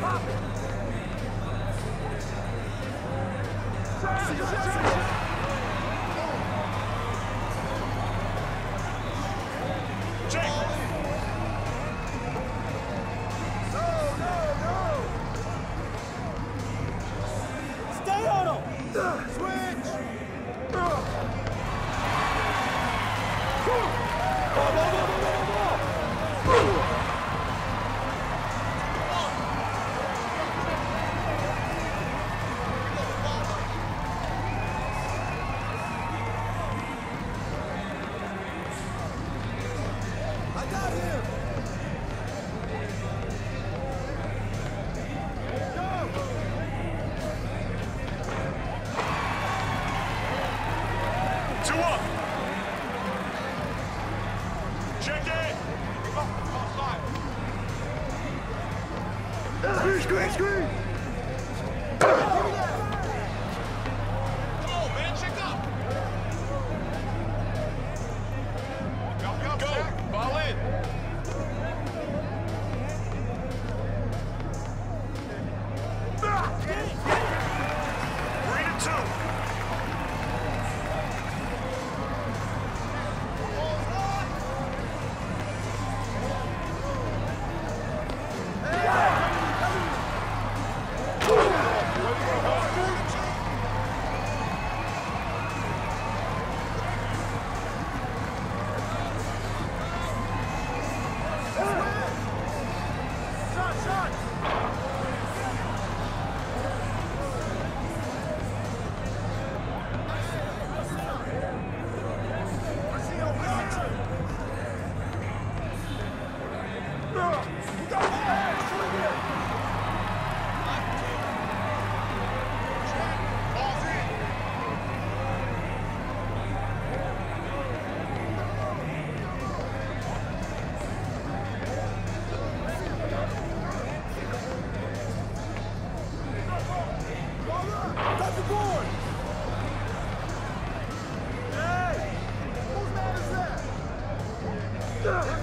Pop it! Sir, sir, sir, sir. Got him! 低い低い 야!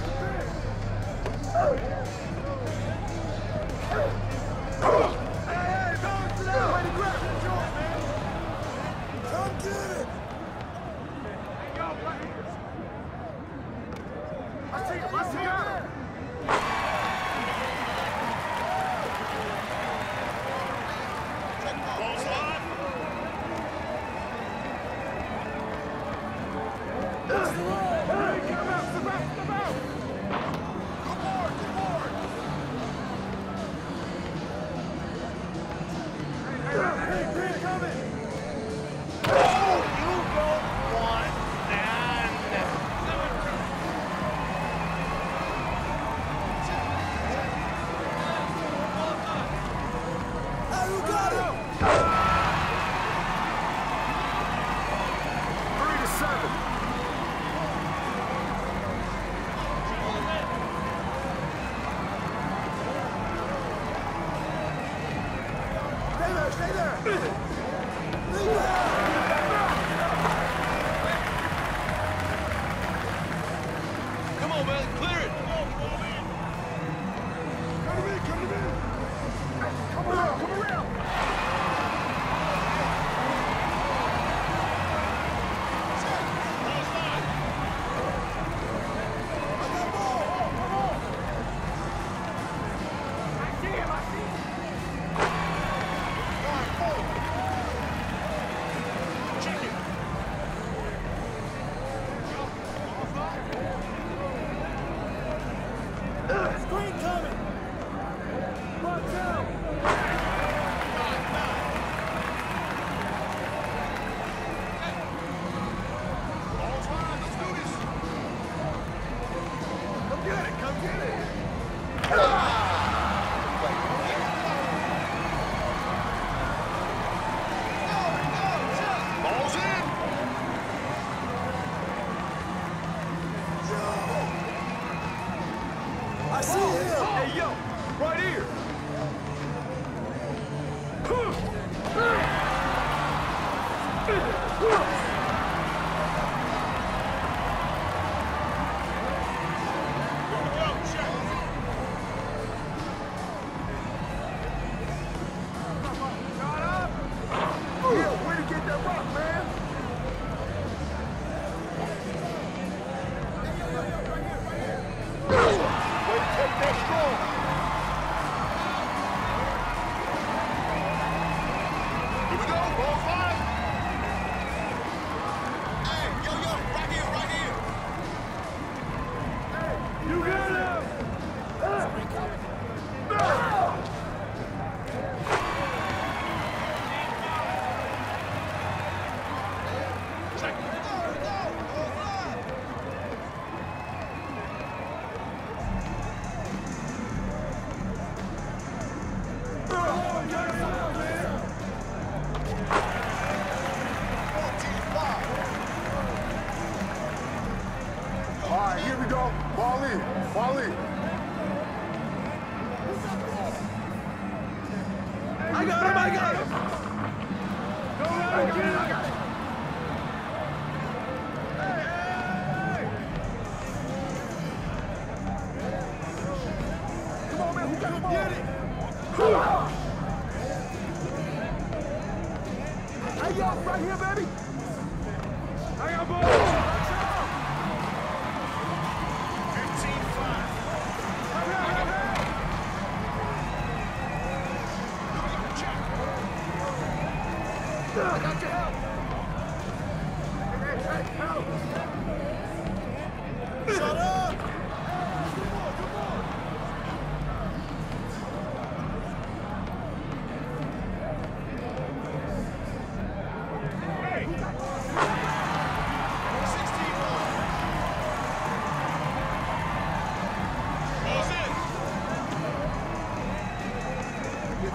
Stay there, Go, go. Hey, yo, right here, baby. Hang on, boy.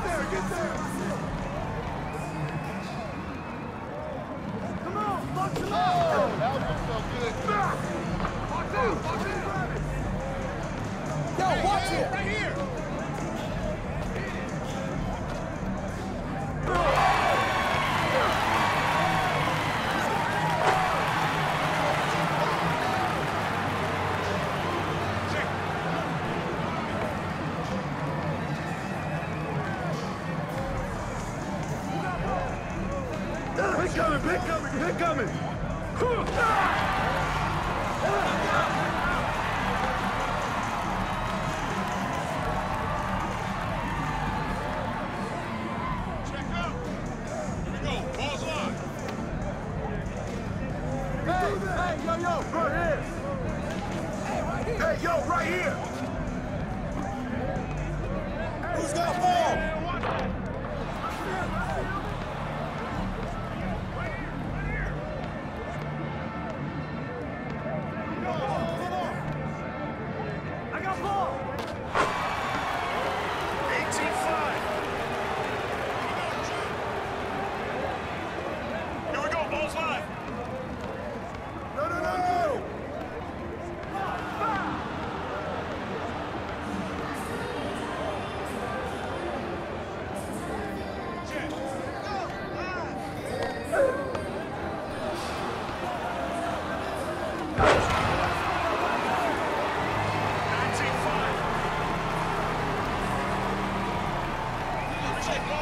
there, get there. Come on, box him oh. That was so good. Box out, box Hey, yo, right here! Second.